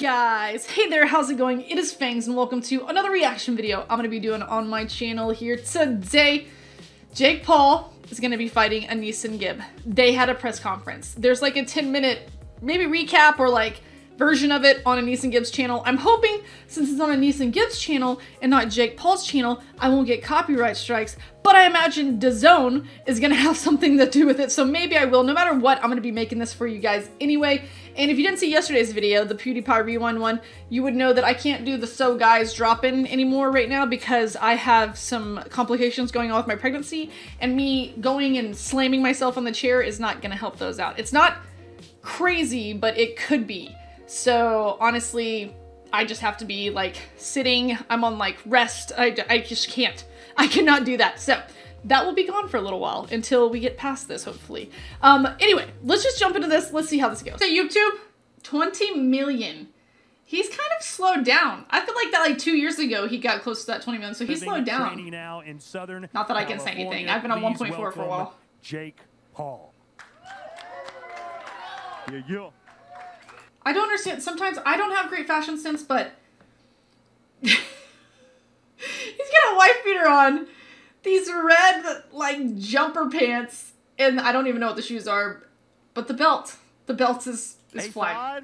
guys? Hey there, how's it going? It is Fangs and welcome to another reaction video I'm to be doing on my channel here today. Jake Paul is to be fighting AnEsonGib. They had a press conference. There's like a 10 minute maybe recap or like version of it on AnEsonGib's channel. I'm hoping since it's on AnEsonGib's channel and not Jake Paul's channel, I won't get copyright strikes, but I imagine DAZN is gonna have something to do with it, so maybe I will. No matter what, I'm gonna be making this for you guys anyway. And if you didn't see yesterday's video, the PewDiePie Rewind one, you would know that I can't do the So Guys drop-in anymore right now because I have some complications going on with my pregnancy, and me going and slamming myself on the chair is not gonna help those out. It's not crazy, but it could be. So honestly, I just have to be like sitting. I'm on like rest. I, I just can't. I cannot do that. So that will be gone for a little while until we get past this, hopefully. Um, anyway, let's just jump into this. Let's see how this goes. So YouTube, 20 million. He's kind of slowed down. I feel like that like two years ago he got close to that 20 million, so he's slowed down. Now in Southern Not that I can say anything. I've been on 1.4 for a while. Jake Paul. Yeah, yeah. I don't understand. Sometimes I don't have great fashion sense, but he's got a wife beater on, these red like jumper pants, and I don't even know what the shoes are, but the belt, the belt is is flat.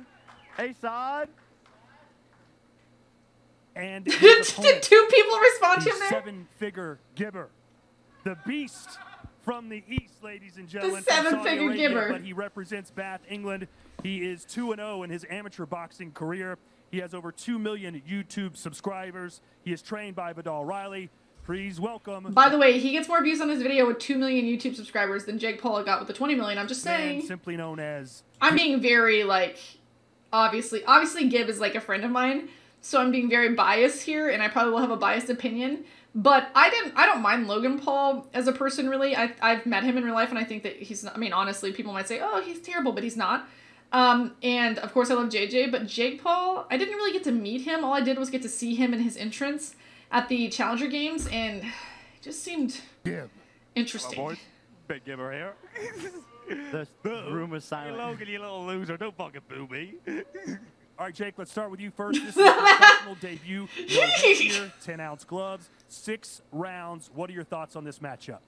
Hey, side. And Did two people respond to him there? Seven-figure gibber, the beast from the east, ladies and gentlemen. The seven-figure gibber. But he represents Bath, England. He is 2-0 in his amateur boxing career. He has over 2 million YouTube subscribers. He is trained by Vidal Riley. Please welcome. By the way, he gets more views on his video with 2 million YouTube subscribers than Jake Paul got with the 20 million. I'm just saying. Man simply known as. I'm being very, like, obviously. Obviously, Gib is, like, a friend of mine. So I'm being very biased here, and I probably will have a biased opinion. But I didn't. I don't mind Logan Paul as a person, really. I, I've met him in real life, and I think that he's. Not, I mean, honestly, people might say, "Oh, he's terrible," but he's not. Um, and of course, I love JJ, but Jake Paul, I didn't really get to meet him. All I did was get to see him in his entrance at the Challenger Games, and it just seemed Gib. interesting. Oh, boys. Big Gibber here. the room is silent. Hey, Logan, you little loser. Don't fucking boo me. All right, Jake, let's start with you first. This is your professional debut. Here, 10 ounce gloves, six rounds. What are your thoughts on this matchup?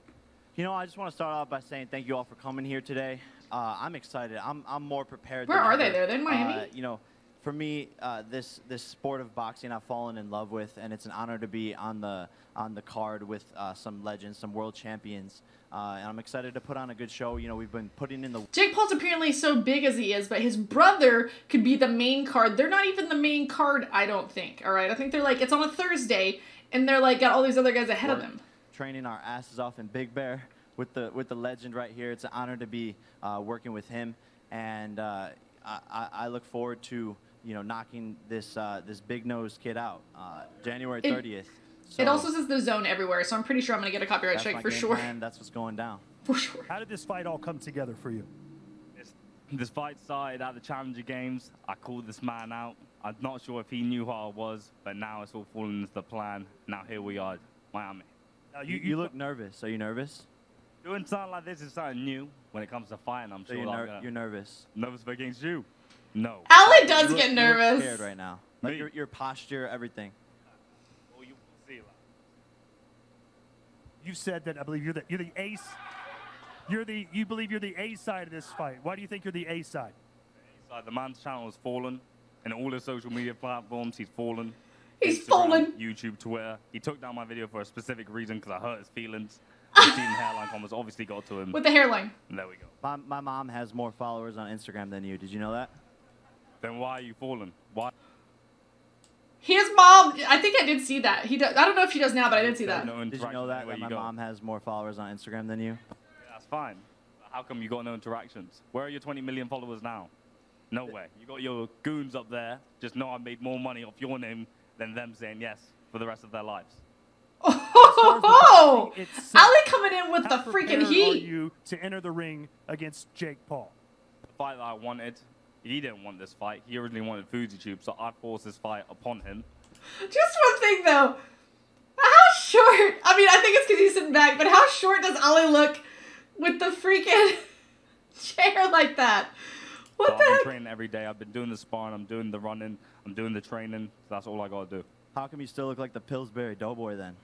You know, I just want to start off by saying thank you all for coming here today. Uh, I'm excited. I'm, I'm more prepared. Where are they? They're in Miami. Uh, you know, for me, uh, this this sport of boxing I've fallen in love with, and it's an honor to be on the on the card with uh, some legends, some world champions. Uh, and I'm excited to put on a good show. You know, we've been putting in the. Jake Paul's apparently so big as he is, but his brother could be the main card. They're not even the main card, I don't think. All right, I think they're like it's on a Thursday, and they're like got all these other guys ahead of them. Training our asses off in Big Bear with the with the legend right here. It's an honor to be uh, working with him, and uh, I, I look forward to you know knocking this uh, this big nose kid out uh, January 30th. So it also says DAZN everywhere, so I'm pretty sure I'm gonna get a copyright strike for sure. Plan. That's what's going down. For sure. How did this fight all come together for you? This, this fight started at the Challenger Games. I called this man out. I'm not sure if he knew who I was, but now it's all falling into the plan. Now here we are, Miami. Now you, you, you look nervous. Are you nervous? Doing something like this is something new when it comes to fighting. I'm so sure you're, ner gonna, you're nervous. Nervous against you? No. Ali does you get look, nervous. You scared right now. Like your, your posture, everything. Well, you will see. You said that I believe you're the you're the ace. You're the you believe you're the A side of this fight. Why do you think you're the A side? The, A -side, the man's channel has fallen, and all his social media platforms he's fallen. He's Instagram, fallen. YouTube, Twitter. He took down my video for a specific reason because I hurt his feelings. Receding hairline comments obviously got to him. With the hairline. And there we go. My, my mom has more followers on Instagram than you. Did you know that? Then why are you falling? Why? His mom, I think I did see that. He does, I don't know if she does now, but I did see that. No did you know that, that my go. mom has more followers on Instagram than you? Yeah, that's fine. How come you got no interactions? Where are your 20 million followers now? Nowhere. You got your goons up there. Just know I made more money off your name than them saying yes for the rest of their lives. Oh, Ali coming in with How the freaking prepared Are heat. you to enter the ring against Jake Paul? The fight that I wanted, he didn't want this fight. He originally wanted FouseyTube, so I forced this fight upon him. Just one thing though. How short? I mean, I think it's because he's sitting back, but how short does Ali look with the freaking chair like that? What so the I've been heck? training every day. I've been doing the sparring. I'm doing the running. I'm doing the training. That's all I gotta do. How come you still look like the Pillsbury Doughboy then?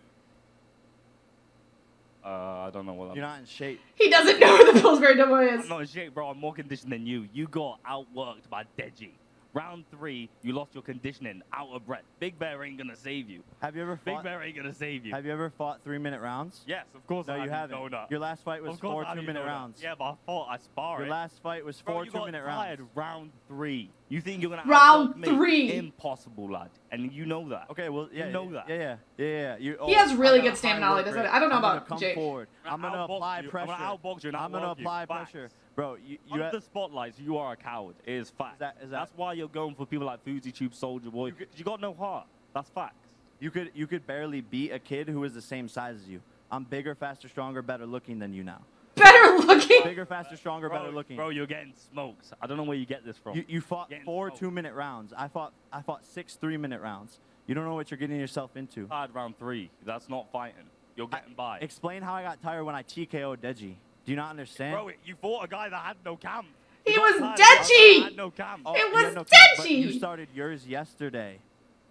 Uh, I don't know what. I'm You're not in shape. He doesn't know who the Pillsbury Doughboy is. I'm not in shape, bro. I'm more conditioned than you. You got outworked by Deji. Round three, you lost your conditioning, out of breath. Big Bear ain't gonna save you. Have you ever fought? Big fought? Bear ain't gonna save you. Have you ever fought three minute rounds? yes, of course. No, I you have, haven't. Donut. Your last fight was four two minute donut. rounds. Yeah, but I fought. I sparred. Your last fight was four you two got minute tired rounds. round three. You think you're gonna Round outwork me? three. Impossible, lad. And you know that. Okay, well, yeah, You know yeah, that. Yeah, yeah, yeah, yeah. You, oh, He has really good stamina, high Ollie, work doesn't rate. he? I don't know I'm gonna about come Jake. forward. I'm I'm gonna gonna apply you. I'm pressure. gonna outbox you and I'm gonna outwork you. apply Facts. Pressure, bro. You, you Under the spotlights, you are a coward. It is fact. that- is that- That's why you're going for people like Foodie Tube, Soulja Boy. You You, got no heart. That's facts. you could you could barely beat a kid who is the same size as you. I'm bigger, faster, stronger, better looking than you now. Better looking. Bigger, faster, stronger, Bro, better looking. bro, you're getting smoked. I don't know where you get this from. You, you fought Getting four smoked. two minute rounds. I fought I fought six three minute rounds. You don't know what you're getting yourself into. tired round three. That's not fighting. You're I- getting by. Explain how I got tired when I TKO Deji. Do you not understand? Bro, you fought a guy that had no camp. He You was tired, bro. Had no camp. Oh, It you was had no camp! You started yours yesterday.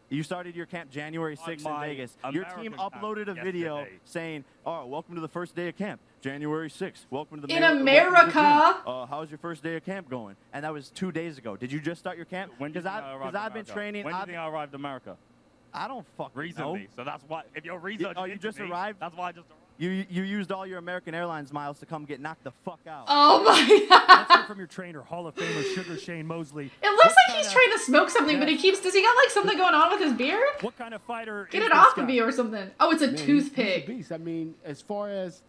You started your camp January On 6th in my Vegas. Your team uploaded a video yesterday. saying, "Oh, welcome to the first day of camp, January 6th. Welcome to the In Mar- welcome to the America. gym. Uh, how's your first day of camp going?" And that was two days ago. Did you just start your camp? When do you Because I I've, arrived 'cause in I've been America? training. When do you I've- think I arrived in America? I don't fucking Recently. know. So that's why, if you're researching oh, you just me, arrived? That's why I just arrived. You you used all your American Airlines miles to come get knocked the fuck out. Oh my Let's god. hear from your trainer, Hall of Famer Sugar Shane Mosley. It looks What like he's kinda- trying to smoke something, but he keeps. Does he got like something going on with his beard? What kind of fighter? Get is it off guy? of me or something. Oh, it's a Man, he's- He's, toothpick. a beast. I mean, as far as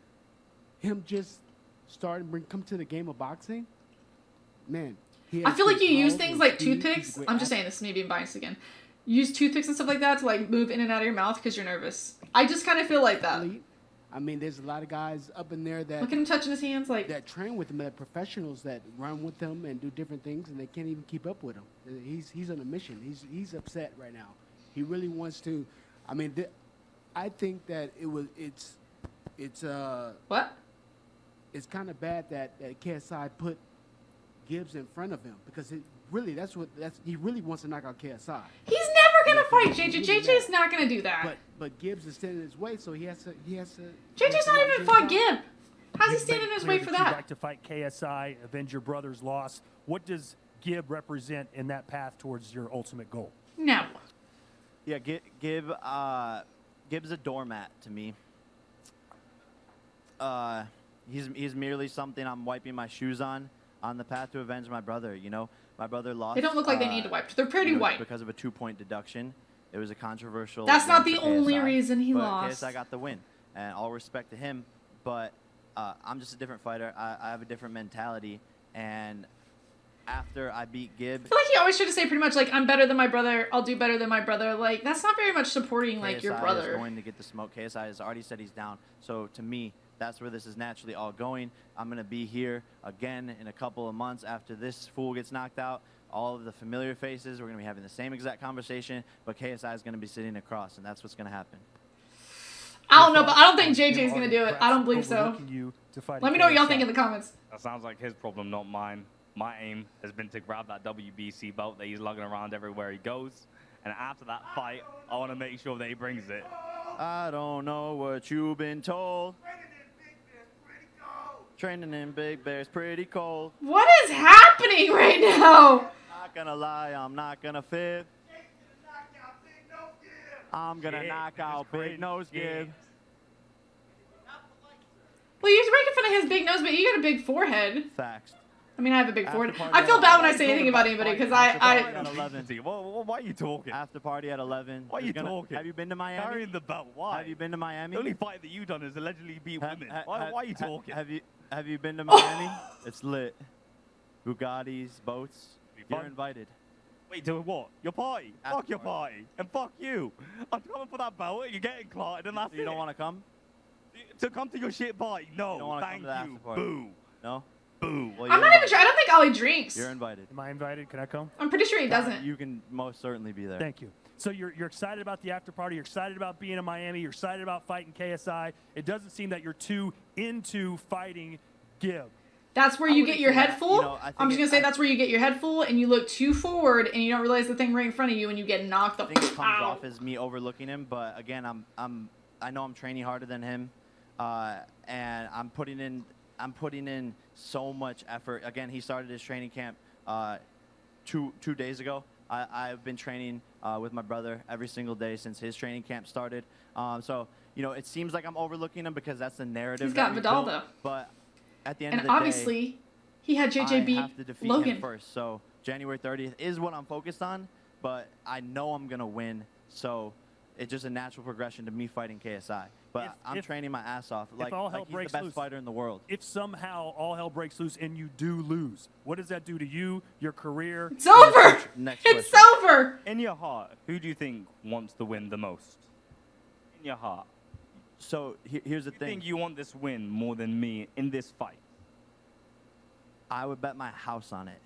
him just starting bring come to the game of boxing, man. I feel like you use things like speed, toothpicks. I'm just saying this, maybe I'm biased again. Use toothpicks and stuff like that to like move in and out of your mouth because you're nervous. I just kind of feel like that. I mean, there's a lot of guys up in there that Look at him touching his hands, like that train with him, that professionals that run with him and do different things, and they can't even keep up with him. He's he's on a mission. He's he's upset right now. He really wants to. I mean, I think that it was it's it's uh what? it's kind of bad that, that KSI put Gibbs in front of him because it really that's what that's he really wants to knock out KSI. He's never gonna fight JJ. JJ's not gonna do that. But but Gibbs is standing in his way, so he has to he has to. JJ's not even fought Gib. How's he standing in his way for that you'd that? like to fight KSI, avenge your brother's loss. What does Gib represent in that path towards your ultimate goal? No. Yeah, Gib, Gib uh, Gib's a doormat to me. Uh, he's he's merely something I'm wiping my shoes on on the path to avenge my brother. You know, my brother lost. They don't look like they uh, need to wipe. They're pretty you know, white. because of a two point deduction. It was a controversial. That's not the only KSI, reason he lost. KSI got the win, and all respect to him. But uh, I'm just a different fighter. I, I have a different mentality, and after I beat Gib, I feel like he always tried to say pretty much like I'm better than my brother. I'll do better than my brother. Like that's not very much supporting like your KSI brother. is going to get the smoke. KSI has already said he's down. So to me, that's where this is naturally all going. I'm going to be here again in a couple of months after this fool gets knocked out. All of the familiar faces, we're going to be having the same exact conversation, but KSI is going to be sitting across, and that's what's going to happen. I don't know, but I don't think Jim JJ's gonna do it. I don't believe so. you to fight Let me know what y'all think in the comments. That sounds like his problem, not mine. My aim has been to grab that WBC belt that he's lugging around everywhere he goes. And after that fight, I want to make sure that he brings it. I don't know what you've been told. Training in Big Bear's pretty cold. What is happening right now? Not gonna lie, I'm not gonna fib. I'm gonna Shit, knock out Big. Nose Yeah. Gib. Well, you're making fun of his big nose, but you got a big forehead. Facts. I mean, I have a big After forehead. I feel bad when I say anything about anybody because I, After party I, at 11. Why, why, why are you talking? After party at 11. Why are you gonna- talking? Have you been to Miami? Carrying the belt. Why? Have you been to Miami? The only fight that you've done is allegedly beat Ha- women. ha- why, ha- why are you ha- talking? Have you have you been to Miami? it's lit. Bugattis, boats. Be You're fun. invited. Wait, to what? Your party? After fuck your party. And fuck you. I'm coming for that belt. You're getting clotted, and that's you don't want to come? to come to your shit party. No, don't wanna come thank to the after you. party? Boo. No. Boo. Well, I'm you're not even sure. I don't think Ollie drinks. You're invited. Am I invited? Can I come? I'm pretty sure he uh, doesn't. You can most certainly be there. Thank you. So you're, you're excited about the after party. You're excited about being in Miami. You're excited about fighting KSI. It doesn't seem that you're too into fighting Gib. That's where I you get your head that. full. You know, I'm just gonna it- say I- that's where you get your head full, and you look too forward, and you don't realize the thing right in front of you, and you get knocked the I think it comes Ow. off as me overlooking him, but again, I'm I'm I know I'm training harder than him, uh, and I'm putting in I'm putting in so much effort. Again, he started his training camp uh, two two days ago. I, I've been training uh, with my brother every single day since his training camp started. Um, so you know, it seems like I'm overlooking him because that's the narrative. He's got Vidal, built, though. But at the end And of the day, obviously, he had JJ I beat have to defeat Logan. him first. So January 30th is what I'm focused on, but I know I'm gonna win. So it's just a natural progression to me fighting KSI. But If- I'm if- training my ass off. Like, all hell like he's breaks the best loose- fighter in the world. If somehow all hell breaks loose and you do lose, what does that do to you, your career? It's over. Next It's question. over. In your heart, who do you think wants to win the most? In your heart. So he- here's the You thing. think you want this win more than me in this fight? I would bet my house on it.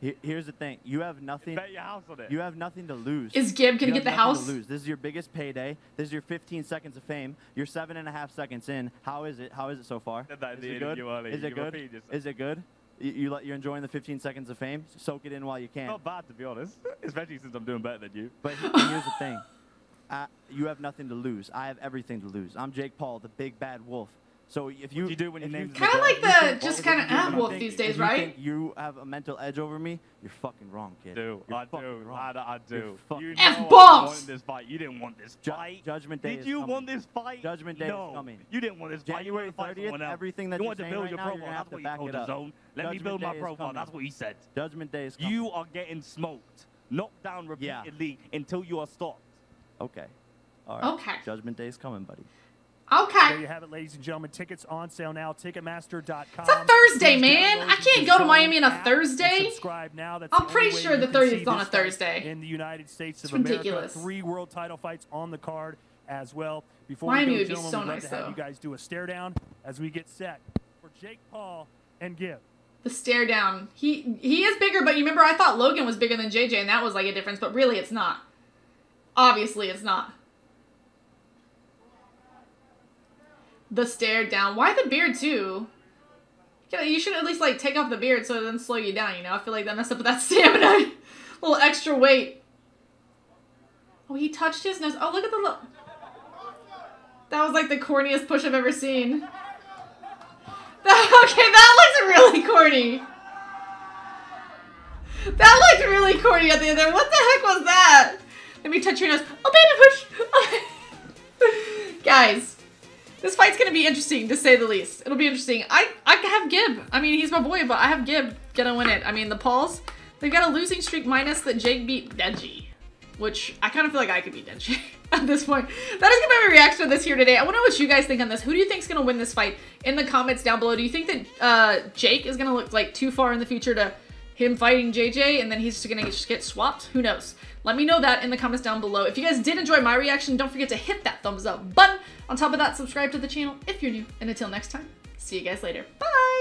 He- Here's the thing. You have nothing. Bet your house on it. You have nothing to lose. Is Gib gonna You get have the nothing house? To lose. This is your biggest payday. This is your 15 seconds of fame. You're seven and a half seconds in. How is it? How is it so far? Said is it good? Is it good? Is it good? You, you let- you're enjoying the 15 seconds of fame. Soak it in while you can. Not bad to be honest, especially since I'm doing better than you. But here's the thing. Uh, you have nothing to lose. I have everything to lose. I'm Jake Paul, the big bad wolf. So if you do you do when your if name's Kinda like the just kinda you think- ab if you wolf think- these if days, you right? think You have a mental edge over me. You're fucking wrong, kid. do. You're I fucking do. wrong. I, I You're do. fucking You F know I bombs! wanted this fight. You didn't want this Ju- fight. Judgment Day Did is you coming. want this fight? Judgment Day is no. coming. You didn't want this fight. You January wanted to fight 30th, someone else. everything that you you're wanted to build right your now, profile. That's what you back told it the zone. Let me build my profile. That's what he said. Judgment Day is coming. You are getting smoked, knocked down Yeah. repeatedly until you are stopped. Okay. All right. Okay. Judgment Day is coming, buddy. Okay. There you have it, ladies and gentlemen. Tickets on sale now. Ticketmaster.com. It's a Thursday, man. I can't go to Miami on a Thursday. Subscribe now. That's I'm pretty sure the can 30th is on a Thursday. In the United States It's of America, ridiculous. three world title fights on the card as well. Before Miami we go, would be gentlemen, so we'd love nice, to have though. you guys do a stare down as we get set for Jake Paul and Gib. The stare down. He he is bigger, but you remember I thought Logan was bigger than JJ, and that was like a difference, but really it's not. Obviously, it's not. The stare down. Why the beard too? You should at least like take off the beard so it doesn't slow you down. You know, I feel like that messed up with that stamina. a little extra weight. Oh, he touched his nose. Oh, look at the look. That was like the corniest push I've ever seen. Okay, that looks really corny. That looked really corny at the end there. What the heck was that? Let me touch your nose. Oh, baby push. Guys, this fight's gonna be interesting to say the least. It'll be interesting. I I have Gib. I mean, he's my boy, but I have Gib gonna win it. I mean, the Pauls, they've got a losing streak minus that Jake beat Deji, which I kind of feel like I could beat Deji at this point. That is gonna be my reaction to this here today. I want to know what you guys think on this. Who do you think is gonna win this fight? In the comments down below. Do you think that uh, Jake is gonna look like too far in the future to him fighting JJ and then he's just gonna just get swapped? Who knows? Let me know that in the comments down below. If you guys did enjoy my reaction, don't forget to hit that thumbs up button. On top of that, subscribe to the channel if you're new. And until next time, see you guys later. Bye!